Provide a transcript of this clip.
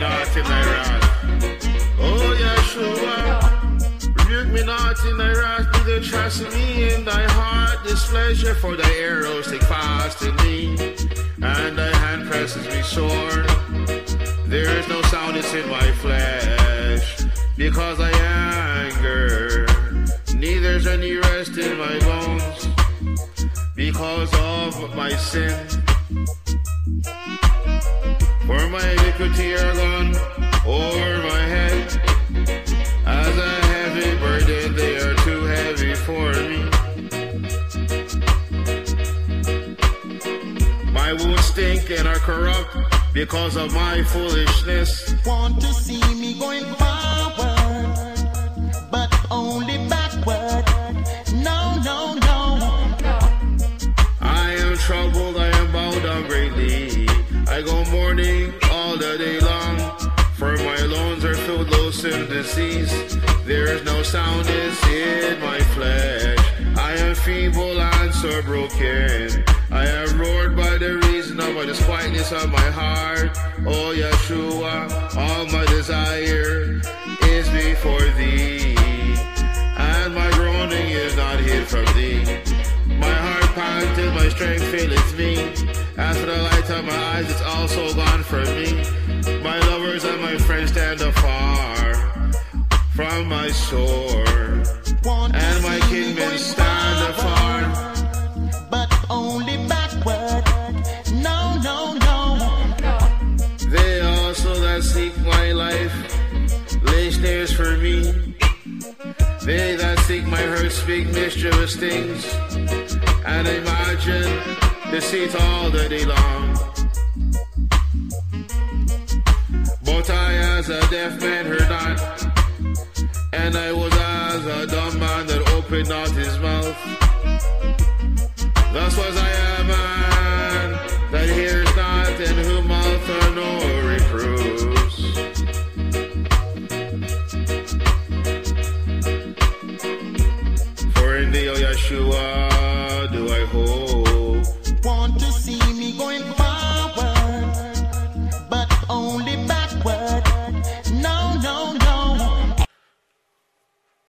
not in thy wrath. Oh, Yeshua, rebuke me not in thy wrath, neither chasten me in thy heart displeasure, for thy arrows take fast in me, and thy hand presses me sore. There is no soundness in my flesh, because I anger, neither is any rest in my bones, because of my sin. For my iniquity are gone over my head. As a heavy burden, they are too heavy for me. My wounds stink and are corrupt because of my foolishness. Disease. There is no soundness in my flesh. I am feeble and so broken. I am roared by the reason of the quietness of my heart. Oh Yeshua, all my desire is before thee, and my groaning is not hid from thee. My heart panteth, my strength faileth me. For the light of my eyes, it's also gone from me. My lovers and my friends stand afar my sword, and my see me kingmen going stand afar. but only backward. No, no, no. They also that seek my life lay snares for me. They that seek my hurt speak mischievous things, and imagine deceit all the day long. But I, as a deaf man, heard not, and I was as a dumb man that opened not his mouth. Thus was I